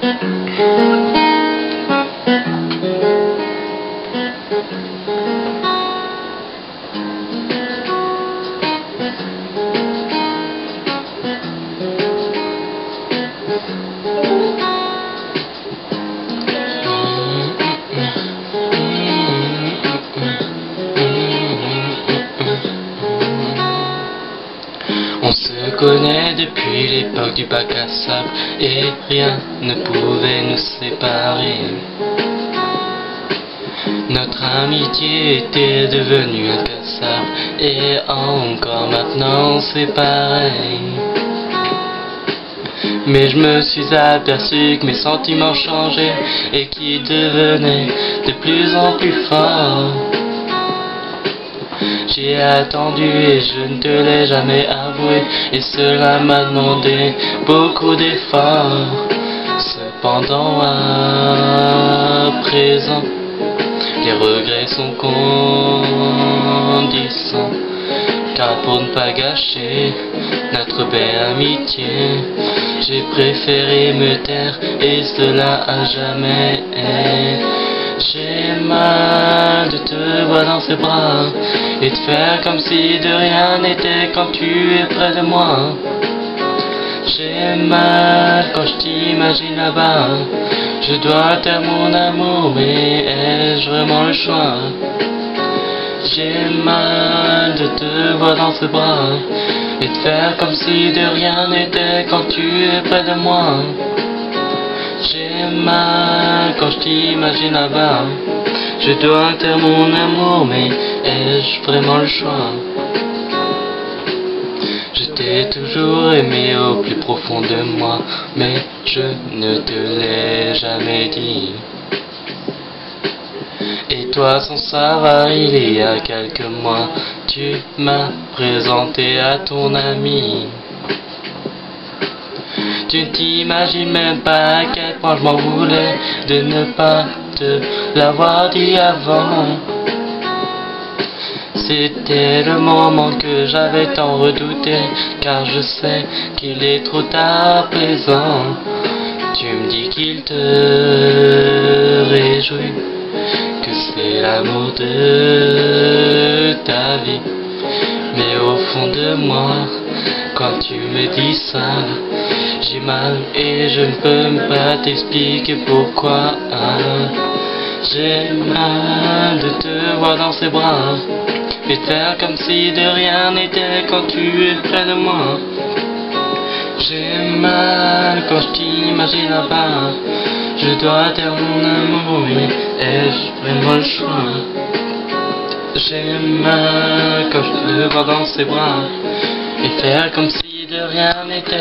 Thank you. Se connaît depuis l'époque du bac à sable et rien ne pouvait nous séparer. Notre amitié était devenue incassable et encore maintenant c'est pareil. Mais je me suis aperçu que mes sentiments changeaient et qu'ils devenaient de plus en plus forts. J'ai attendu et je ne te l'ai jamais avoué et cela m'a demandé beaucoup d'efforts. Cependant à présent, les regrets sont grandissants. Car pour ne pas gâcher notre belle amitié, j'ai préféré me taire et cela à jamais. J'ai de te voir dans ses bras et de faire comme si de rien n'était quand tu es près de moi. J'ai mal quand je t'imagine là-bas. Je dois taire mon amour, mais ai-je vraiment le choix? J'ai mal de te voir dans ses bras et de faire comme si de rien n'était quand tu es près de moi. J'ai mal quand je t'imagine là-bas. Je dois taire mon amour, mais ai-je vraiment le choix? Je t'ai toujours aimé au plus profond de moi, mais je ne te l'ai jamais dit. Et toi, sans savoir, il y a quelques mois, tu m'as présenté à ton ami. Tu ne t'imagines même pas à quel point je m'en voulais de ne pas te l'avoir dit avant. C'était le moment que j'avais tant redouté, car je sais qu'il est trop tard présent. Tu me dis qu'il te réjouit, que c'est l'amour de ta vie. Mais au fond de moi, quand tu me dis ça, j'ai mal et je ne peux pas t'expliquer pourquoi. J'ai mal de te voir dans ses bras et faire comme si de rien n'était quand tu es près de moi. J'ai mal quand je t'imagine là-bas. Je dois taire mon amour, mais ai-je vraiment le choix? J'ai mal quand je te vois dans ses bras et faire comme si de rien n'était.